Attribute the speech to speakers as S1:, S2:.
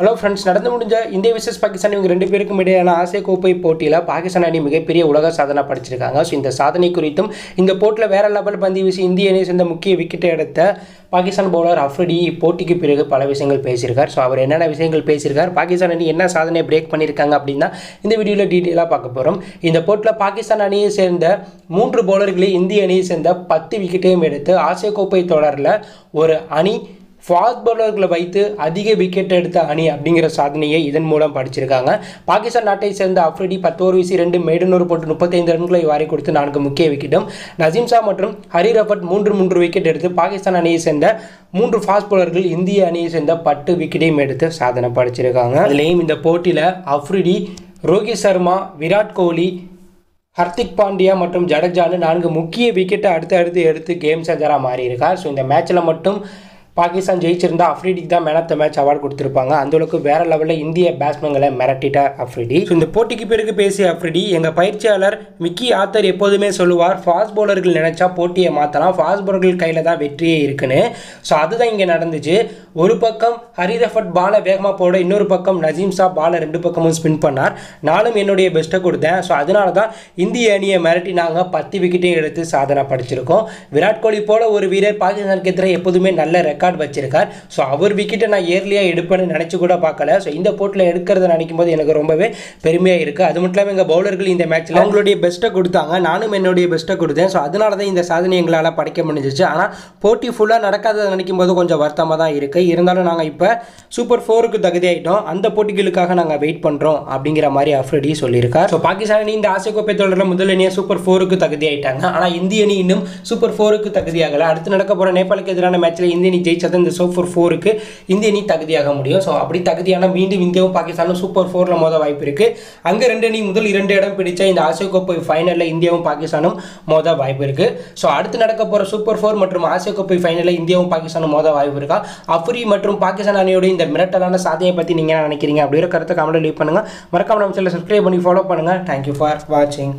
S1: Hello friends நடந்து முடிஞ்ச இந்திய விசஸ் பாகிஸ்தான் இவங்க ரெண்டு பேருக்கும் இடையான ஆசிய கோப்பை போட்டியில் பாகிஸ்தான் அணி மிகப்பெரிய உலக சாதனை படிச்சிருக்காங்க. ஸோ இந்த சாதனை குறித்தும் இந்த போட்டியில் வேற லெவல் பந்து வீசி இந்திய அணியை சேர்ந்த முக்கிய விக்கெட்டை எடுத்த பாகிஸ்தான் பவுலர் அஃப்ரிடி போட்டிக்கு பிறகு பல விஷயங்கள் பேசியிருக்கார். ஸோ அவர் என்னென்ன விஷயங்கள் பேசியிருக்கார் பாகிஸ்தான் அணி என்ன சாதனை பிரேக் பண்ணியிருக்காங்க அப்படின்னா இந்த வீடியோவில் டீட்டெயிலாக பார்க்க போகிறோம் இந்த போட்டியில் பாகிஸ்தான் அணியை சேர்ந்த மூன்று பவுலர்களை இந்திய அணியை சேர்ந்த பத்து விக்கெட்டையும் எடுத்து ஆசிய கோப்பை தொடரில் ஒரு அணி ஃபாஸ்ட் பவுலர்களை வைத்து அதிக விக்கெட் எடுத்த அணி அப்படிங்கிற சாதனையை இதன் மூலம் படிச்சிருக்காங்க. பாகிஸ்தான் நாட்டை சேர்ந்த அஃப்ரிடி பத்தோரு வீசி ரெண்டு மேடுநூறு போட்டு முப்பத்தைந்து ரன்களை வாரி கொடுத்து நான்கு முக்கிய விக்கெட்டும் நசீம் ஷா மற்றும் ஹரி ரஃபட் மூன்று மூன்று விக்கெட் எடுத்து பாகிஸ்தான் அணியை சேர்ந்த மூன்று ஃபாஸ்ட் பவுலர்கள் இந்திய அணியை சேர்ந்த பட்டு விக்கெட்டையும் எடுத்து சாதனை படிச்சிருக்காங்க. அதுலேயும் இந்த போட்டியில் அஃப்ரிடி ரோஹித் சர்மா விராட் கோலி ஹர்திக் பாண்டியா மற்றும் ஜடேஜான்னு நான்கு முக்கிய விக்கெட்டை அடுத்து அடுத்து எடுத்து கேம் சேஞ்சராக மாறியிருக்கார். ஸோ இந்த மேட்ச்சில் மட்டும் பாகிஸ்தான் ஜெயிச்சிருந்தா அஃப்ரிடிக்கு தான் man of the match award கொடுத்துருப்பாங்க. அந்த அளவுக்கு வேற லெவலில் இந்திய பேட்ஸ்மேன்களை மிரட்டிட்டார் அஃப்ரிடி ஸோ இந்த போட்டிக்கு பிறகு பேசிய அஃப்ரிடி எங்கள் பயிற்சியாளர் மிக்கி ஆத்தர் எப்போதுமே சொல்லுவார் ஃபாஸ்ட் பவுலர்கள் நினைச்சா போட்டியை மாற்றலாம் ஃபாஸ்ட் பவுலர்கள் கையில் தான் வெற்றியே இருக்குன்னு. ஸோ அதுதான் இங்கே நடந்துச்சு. ஒரு பக்கம் ஹரிரஃபட் பாலை வேகமாக போட இன்னொரு பக்கம் நசீம் ஷா பாலை ரெண்டு பக்கமும் ஸ்பின் பண்ணார். நானும் என்னுடைய பெஸ்ட்டை கொடுத்தேன். ஸோ அதனால தான் இந்திய அணியை மிரட்டி நாங்கள் பத்து விக்கெட்டையும் எடுத்து சாதனை படிச்சிருக்கோம். விராட் கோலி போல ஒரு வீரர் பாகிஸ்தானுக்கு எதிராக எப்போதுமே நல்ல ரெக்கார்ட் வச்சிருக்கார். ஸோ அவர் விக்கெட்டை நான் இயர்லியாக எடுப்பேன்னு நினச்சி கூட பார்க்கல. ஸோ இந்த போட்டில் எடுக்கிறத நினைக்கும் போது எனக்கு ரொம்பவே பெருமையாக இருக்குது அது மட்டும் இல்லாமல் எங்கள் பவுலர்கள் இந்த மேட்ச்சில் அவங்களுடைய பெஸ்ட்டை கொடுத்தாங்க. நானும் என்னுடைய பெஸ்ட்டை கொடுத்தேன். ஸோ அதனால தான் இந்த சாதனை எங்களால் படைக்க முடிஞ்சிச்சு. ஆனால் போட்டி ஃபுல்லாக நடக்காததை நினைக்கும் போது கொஞ்சம் வருத்தமாக தான் இருக்குது இருந்தாலும் நாங்கள் இப்போ சூப்பர் ஃபோருக்கு தகுதி ஆகிட்டோம் அந்த போட்டிகளுக்காக நாங்கள் வெயிட் பண்ணுறோம் அப்படிங்கிற மாதிரி அஃப்ரிடி சொல்லியிருக்கார். ஸோ பாகிஸ்தான் அணி இந்த ஆசிய கோப்பை தொடரில் முதல் அணியாக சூப்பர் ஃபோருக்கு தகுதி ஆகிட்டாங்க ஆனால் இந்திய அணி இன்னும் சூப்பர் ஃபோருக்கு தகுதியாகலை. அடுத்து நடக்க போகிற நேபாளுக்கு எதிரான மேட்ச்சில் இந்திய அணி ஜெயிச்சது இந்த சூப்பர் ஃபோருக்கு இந்திய அணி தகுதியாக முடியும். ஸோ அப்படி தகுதியான மீண்டும் இந்தியாவும் பாகிஸ்தானும் சூப்பர் ஃபோரில் மோத வாய்ப்பு இருக்குது அங்கே ரெண்டு அணி முதல் இரண்டு இடம் பிடிச்ச இந்த ஆசிய கோப்பை ஃபைனலில் இந்தியாவும் பாகிஸ்தானும் மோத வாய்ப்பு இருக்குது ஸோ அடுத்து நடக்க போகிற சூப்பர் ஃபோர் மற்றும் ஆசிய கோப்பை ஃபைனலில் இந்தியாவும் பாகிஸ்தானும் மோத வாய்ப்பு இருக்கா? அஃப்ரி மற்றும் பாகிஸ்தான் அணியோட இந்த மிரட்டலான சாதையை பற்றி நீங்கள் என்ன நினைக்கிறீங்க? அப்படிங்கிற கருத்தை கமெண்ட் லீவ் பண்ணுங்கள் மறக்காமல் நம்ம சேனலை சப்ஸ்கிரைப் பண்ணி ஃபாலோ பண்ணுங்கள் தேங்க்யூ ஃபார் வாட்சிங்